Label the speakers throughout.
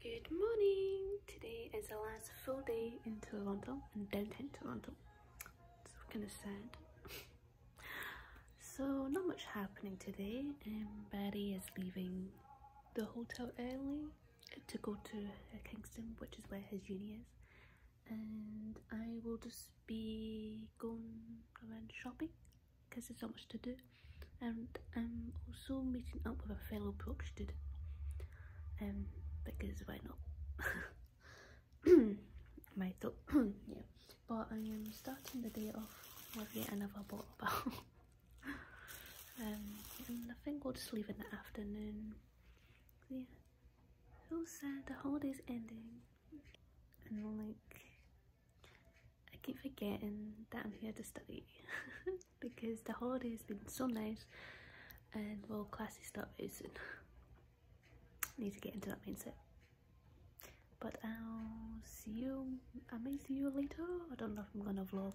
Speaker 1: Good morning! Today is the last full day in Toronto, in downtown Toronto. It's kind of sad. so, not much happening today. Um, Barry is leaving the hotel early to go to uh, Kingston, which is where his uni is. And I will just be going around shopping because there's so much to do. And I'm also meeting up with a fellow Brook student. Um, because why not? My thought, yeah. But I am starting the day off with yet another bottle bowl. um, and I think we'll just leave in the afternoon. Yeah, so sad. The holiday's ending, and like I keep forgetting that I'm here to study because the holiday has been so nice, and well, classes start very soon need to get into that mindset. But I'll see you, I may see you later. I don't know if I'm gonna vlog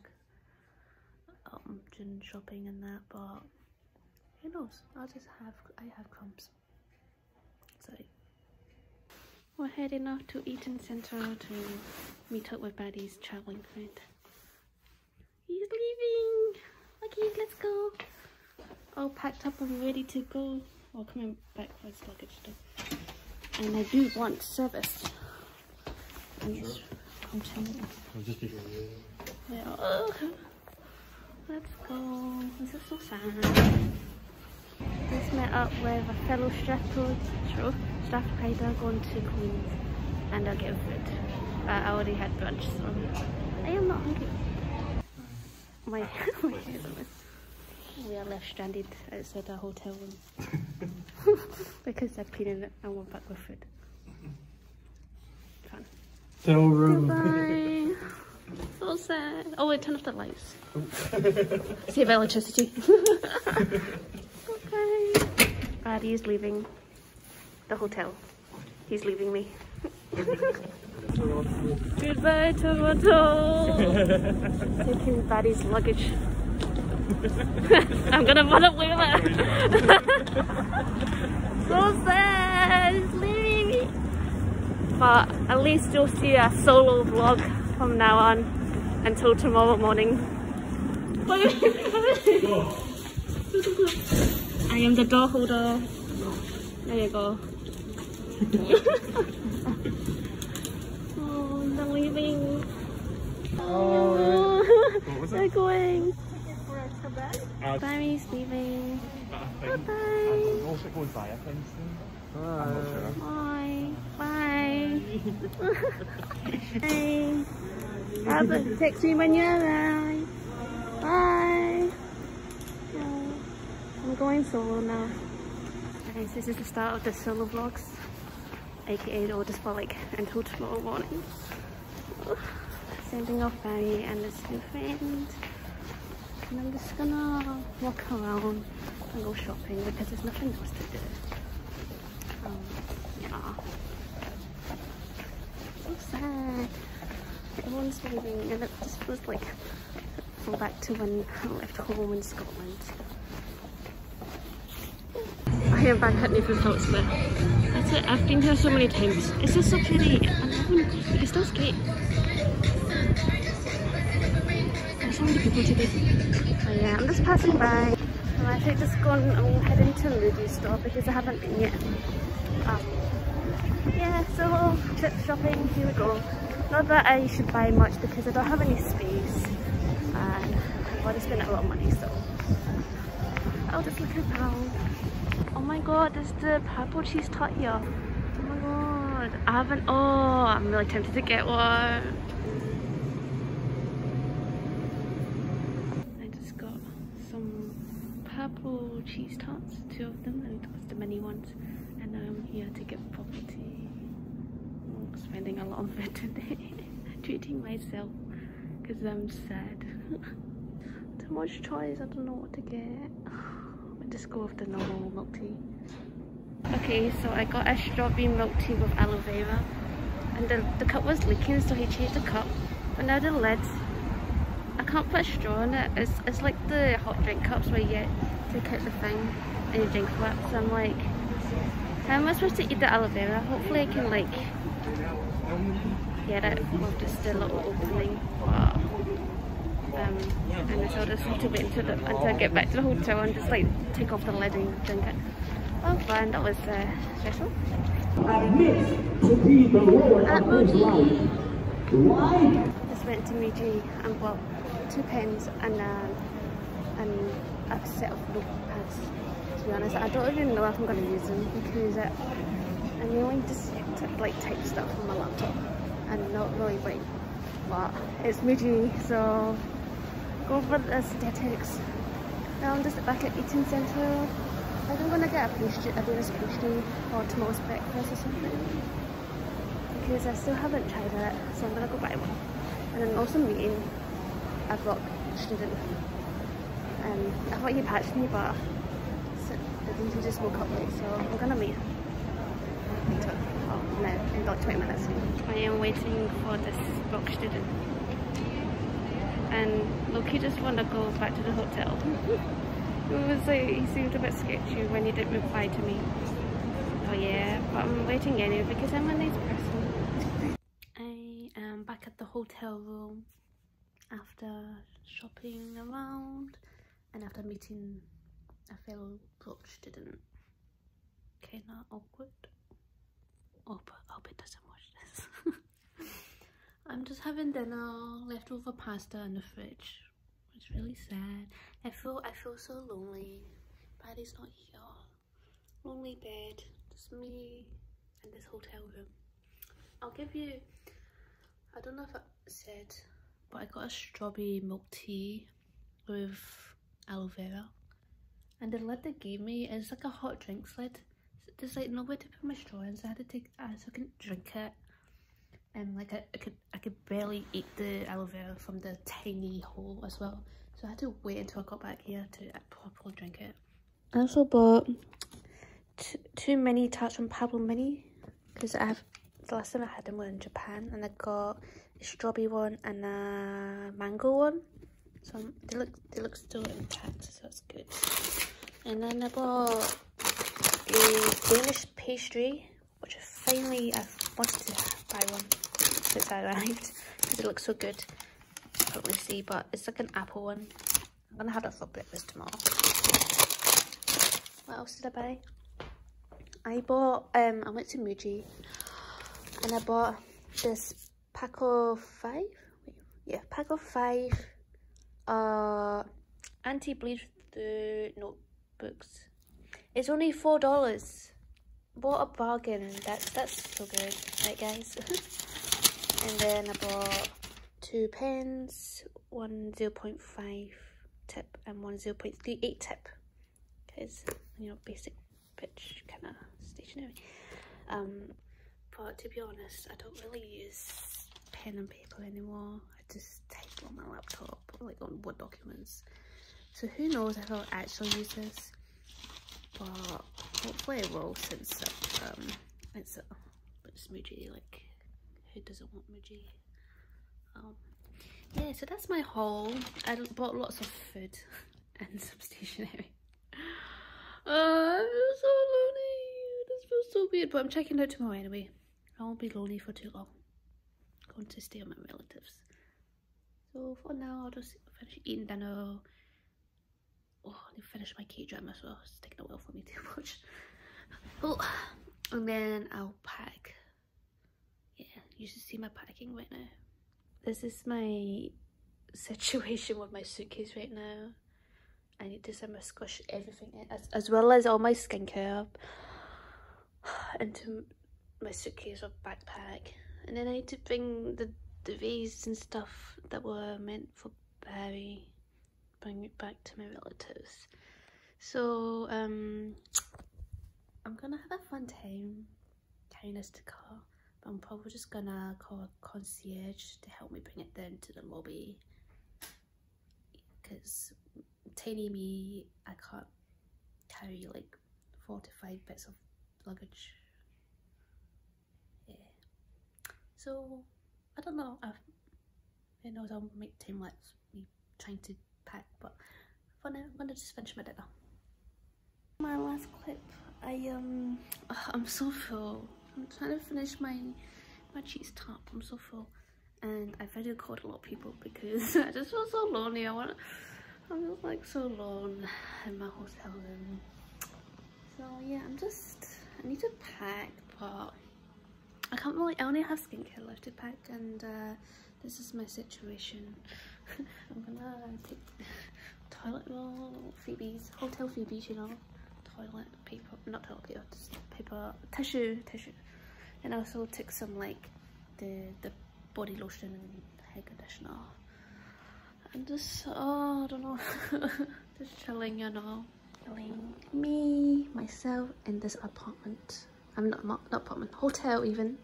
Speaker 1: um, during shopping and that, but who knows? I'll just have, I have crumbs. Sorry. We're heading off to Eaton Centre to meet up with Barry's traveling friend. He's leaving! Okay, let's go. All packed up and ready to go. Or coming back for his luggage too and I do want service. I'm just. I'll just be yeah. Oh, let's go. This is so sad. Just met up with a fellow Strathclyde, Strathclyder going to Queen's and I'll get food. Uh, I already had brunch so I am not hungry. My, my We are left stranded outside our hotel room. because I've cleaned it and went back with food. Fun.
Speaker 2: Hotel room.
Speaker 1: Goodbye. so sad. Oh wait, turn off the lights. Save electricity. okay. Barry is leaving the hotel. He's leaving me. Goodbye, Toronto. Taking Barry's luggage. I'm gonna run away with it. so sad, it's leaving me. But at least you'll see a solo vlog from now on until tomorrow morning. I am the door holder. There you go. oh, they're leaving. Oh, they're going. Uh, Barry's leaving. Bye bye.
Speaker 2: also going via Kingston.
Speaker 1: Bye. Bye. Bye. Have a text me when you arrive. Bye. I'm going solo now. Guys, this is the start of the solo vlogs. AKA just for like until tomorrow morning. Sending off Barry and his new friend. And I'm just gonna walk around and go shopping because there's nothing else to do. Um, yeah. So sad. Everyone's leaving and it just feels like go back to when I left home in Scotland. I am back at Nathan's house but that's it. I've been here so many times. It's just so pretty and everyone, it's still skate. Yeah, I'm just passing by. I'm actually just going, I'm heading to Muji store because I haven't been yet. Um, yeah, so trip shopping, here we go. Not that I should buy much because I don't have any space and I've already spent a lot of money so I'll just look around. Oh my god, there's the purple cheese tart here. Oh my god, I haven't, oh, I'm really tempted to get one. Purple cheese tarts, two of them, and that's the mini ones. And now I'm here to get property. I'm spending a lot of it today. Treating myself because I'm sad. Too much choice, I don't know what to get. I just go with the normal milk tea. Okay, so I got a strawberry milk tea with aloe vera. And the, the cup was leaking, so he changed the cup. But now the lid I can't put a straw in it. It's, it's like the hot drink cups where you take out the thing and you drink it. So I'm like, How am I supposed to eat the aloe vera? Hopefully I can like get it with just a little opening. But, um, and so I'll just have to wait until, the, until I get back to the hotel and just like take off the lid and drink it. Oh fun, that was uh, stressful.
Speaker 3: admit to be the Lord
Speaker 1: At
Speaker 3: of his life. Why?
Speaker 1: Just went to Muji and bought two pens and uh, and a set of notepads. To be honest, I don't even know if I'm going to use them because uh, I mainly just to, like type stuff on my laptop and not really write. But it's Muji, so go for the aesthetics. Now I'm just back at Eaton Centre. I think I'm gonna get a pastry, a Danish pastry or tomorrow's breakfast or something because I still haven't tried it, so I'm gonna go buy one. And then also meeting a rock student. Um, I thought he patched me, but so, I think he just woke up late, so I'm gonna meet later. Oh, no, in about 20 minutes. I am waiting for this rock student. And Loki just want to go back to the hotel. it was like, he seemed a bit sketchy when he didn't reply to me. Oh yeah, but I'm waiting anyway because I'm a nice person. I am back at the hotel room after shopping around and after meeting a fellow broke student. Kinda awkward. Oh, I hope it doesn't watch this. I'm just having dinner, leftover pasta in the fridge. It's really sad. I feel I feel so lonely. Paddy's not here. Lonely bed, just me and this hotel room. I'll give you, I don't know if I said, but I got a strawberry milk tea with aloe vera. And the lid they gave me is like a hot drinks lid. There's like nowhere to put my straw in, so I had to take, uh, so I couldn't drink it. And like I, I could, I could barely eat the aloe vera from the tiny hole as well. So I had to wait until I got back here to uh, properly drink it. I also bought two, two mini tarts from Pablo Mini because I have the last time I had them were in Japan and I got a strawberry one and a mango one so they look they look still intact so that's good. And then I bought a Danish pastry which I finally I've wanted to buy one since I arrived because it looks so good. I can't really see but it's like an apple one. I'm gonna have that for breakfast tomorrow. What else did I buy? I bought, um, I went to Muji and I bought this pack of five, yeah, pack of five uh, anti-bleed the notebooks. It's only four dollars. What a bargain! That's that's so good, right, guys? and then I bought two pens, one zero point five tip and one zero point three eight tip, because you know basic pitch kind of stationery. Um, but to be honest, I don't really use pen and paper anymore. I just on my laptop, like on Word documents. So who knows if I'll actually use this. But hopefully I will since um, it's a it's Muji, like who doesn't want Muji? Um, yeah, so that's my haul. I bought lots of food and some stationery. Uh, I feel so lonely. This feels so weird, but I'm checking out tomorrow anyway. I won't be lonely for too long. Going to stay with my relatives. So for now, I'll just finish eating dinner. Oh, I need to finish my K-drama as well. It's taking a while for me to watch. Oh, and then I'll pack. Yeah, you should see my packing right now. This is my situation with my suitcase right now. I need to my squish everything in, as, as well as all my skincare into my suitcase or backpack. And then I need to bring the, the vase and stuff that were meant for Barry, bring it back to my relatives. So, um, I'm gonna have a fun time carrying this to car. But I'm probably just gonna call a concierge to help me bring it down to the lobby. Because tiny me, I can't carry like four to five bits of luggage. Yeah. So I don't know. I've I'll make time lapse me trying to pack, but for now I'm gonna just finish my dinner. My last clip. I um I'm so full. I'm trying to finish my my cheese top. I'm so full. And I video called a lot of people because I just feel so lonely. I want I'm just like so alone in my hotel room. So yeah, I'm just I need to pack but I can't really I only have skincare left to pack and uh, this is my situation. I'm gonna take toilet roll, Phoebe's, hotel Phoebe's, you know, toilet paper, not toilet paper, just paper, tissue, tissue. And also take some like the, the body lotion and hair conditioner. And just, oh, I don't know, just chilling, you know. Chilling. Me, myself, in this apartment. I'm not, not, not apartment, hotel even.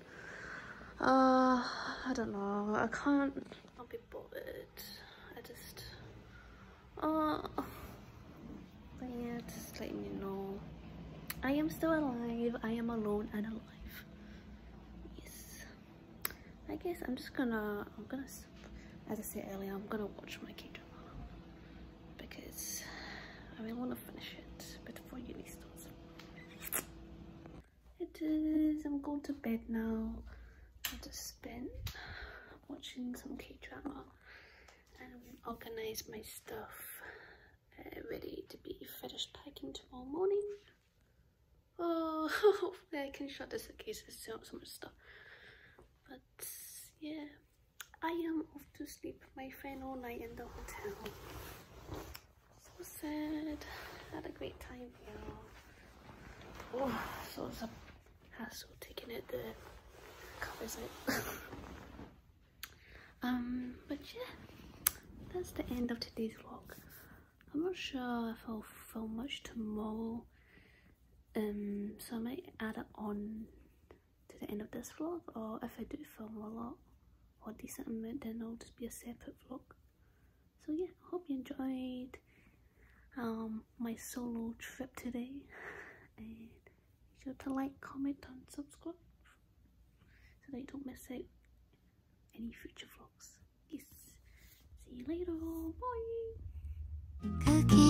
Speaker 1: Uh, I don't know, I can't, I'll be bothered. I just, uh, but yeah, just letting you know. I am still alive, I am alone and alive. Yes. I guess I'm just gonna, I'm gonna, as I said earlier, I'm gonna watch my K-drama. Because I really want to finish it before uni starts. Is, I'm going to bed now. I just spent watching some K-drama and organize my stuff uh, ready to be finished packing tomorrow morning. Oh, hopefully I can shut this in case there's so, so much stuff. But yeah, I am off to sleep my final night in the hotel. So sad. Had a great time here. Oh, so it's a hassle taking it the covers it. um, but yeah, that's the end of today's vlog. I'm not sure if I'll film much tomorrow. Um, so I might add it on to the end of this vlog, or if I do film a lot or decent amount, then it'll just be a separate vlog. So yeah, I hope you enjoyed um my solo trip today, and sure to like, comment and subscribe so that you don't miss out any future vlogs. Yes, see you later, bye! Cookie.